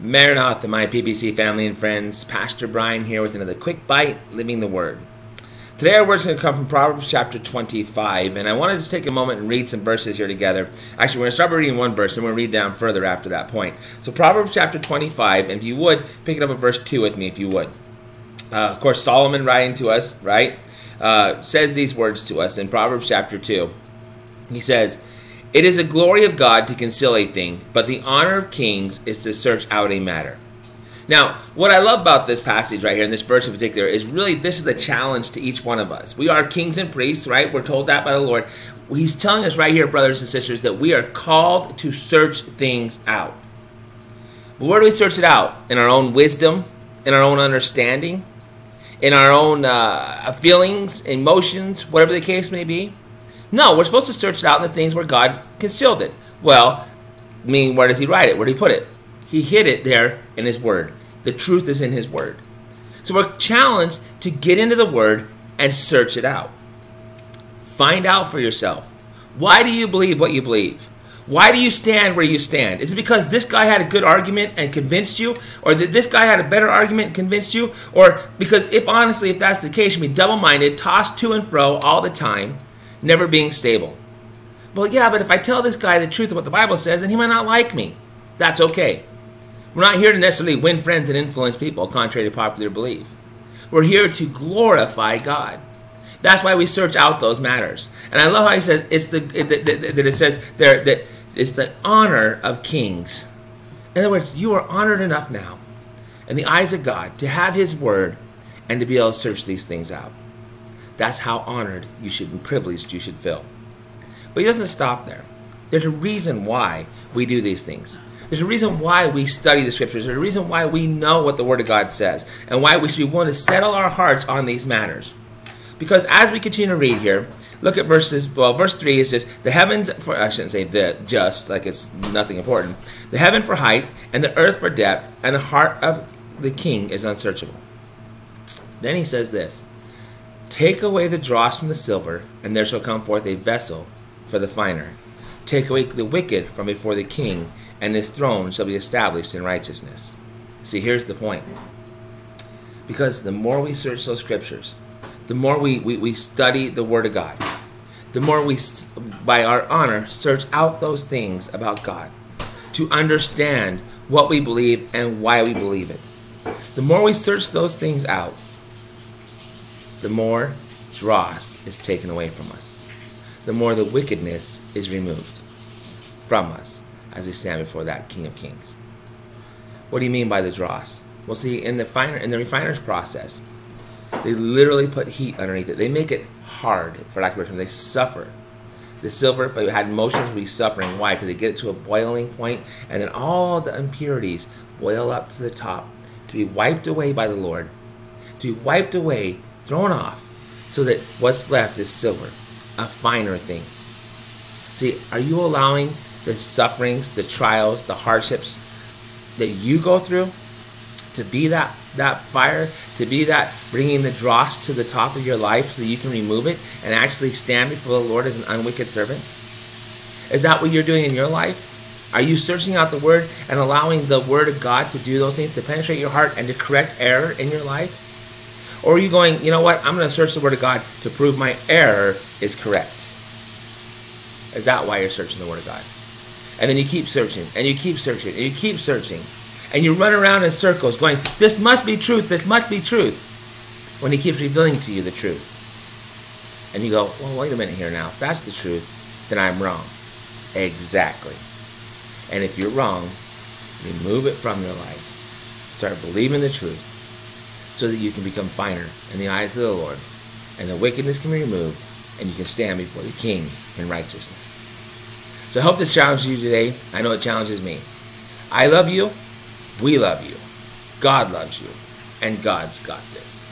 Maranatha, my PBC family and friends. Pastor Brian here with another quick bite, living the Word. Today our word's going to come from Proverbs chapter 25, and I want to just take a moment and read some verses here together. Actually, we're going to start by reading one verse, and we'll read down further after that point. So Proverbs chapter 25, and if you would, pick it up at verse 2 with me, if you would. Uh, of course, Solomon writing to us, right, uh, says these words to us in Proverbs chapter 2. He says, it is a glory of God to conceal a thing, but the honor of kings is to search out a matter. Now, what I love about this passage right here, in this verse in particular, is really this is a challenge to each one of us. We are kings and priests, right? We're told that by the Lord. He's telling us right here, brothers and sisters, that we are called to search things out. But where do we search it out? In our own wisdom, in our own understanding, in our own uh, feelings, emotions, whatever the case may be? No, we're supposed to search it out in the things where God concealed it. Well, I mean, where does He write it? Where did He put it? He hid it there in His Word. The truth is in His Word. So we're challenged to get into the Word and search it out. Find out for yourself. Why do you believe what you believe? Why do you stand where you stand? Is it because this guy had a good argument and convinced you? Or that this guy had a better argument and convinced you? Or because if honestly, if that's the case, you be double-minded, tossed to and fro all the time, never being stable. Well, yeah, but if I tell this guy the truth of what the Bible says, then he might not like me. That's okay. We're not here to necessarily win friends and influence people, contrary to popular belief. We're here to glorify God. That's why we search out those matters. And I love how he says it's the that it says there that it's the honor of kings. In other words, you are honored enough now in the eyes of God to have His word and to be able to search these things out. That's how honored you should and privileged you should feel. But he doesn't stop there. There's a reason why we do these things. There's a reason why we study the scriptures. There's a reason why we know what the Word of God says and why we should be willing to settle our hearts on these matters. Because as we continue to read here, look at verses, well, verse 3 is just the heavens for, I shouldn't say the just, like it's nothing important. The heaven for height and the earth for depth and the heart of the king is unsearchable. Then he says this Take away the dross from the silver, and there shall come forth a vessel for the finer. Take away the wicked from before the king, and his throne shall be established in righteousness. See, here's the point. Because the more we search those scriptures, the more we, we, we study the Word of God, the more we, by our honor, search out those things about God to understand what we believe and why we believe it. The more we search those things out, the more dross is taken away from us, the more the wickedness is removed from us as we stand before that King of Kings. What do you mean by the dross? Well, see, in the finer in the refiner's process, they literally put heat underneath it. They make it hard, for lack of a term. They suffer. The silver, but it had motions be suffering. Why? Because they get it to a boiling point, and then all the impurities boil up to the top to be wiped away by the Lord, to be wiped away thrown off so that what's left is silver, a finer thing. See, are you allowing the sufferings, the trials, the hardships that you go through to be that that fire, to be that bringing the dross to the top of your life so that you can remove it and actually stand before the Lord as an unwicked servant? Is that what you're doing in your life? Are you searching out the Word and allowing the Word of God to do those things, to penetrate your heart and to correct error in your life? Or are you going, you know what, I'm going to search the Word of God to prove my error is correct? Is that why you're searching the Word of God? And then you keep searching, and you keep searching, and you keep searching. And you run around in circles going, this must be truth, this must be truth. When He keeps revealing to you the truth. And you go, well, wait a minute here now. If that's the truth, then I'm wrong. Exactly. And if you're wrong, remove it from your life. Start believing the truth so that you can become finer in the eyes of the Lord, and the wickedness can be removed, and you can stand before the King in righteousness. So I hope this challenges you today. I know it challenges me. I love you. We love you. God loves you. And God's got this.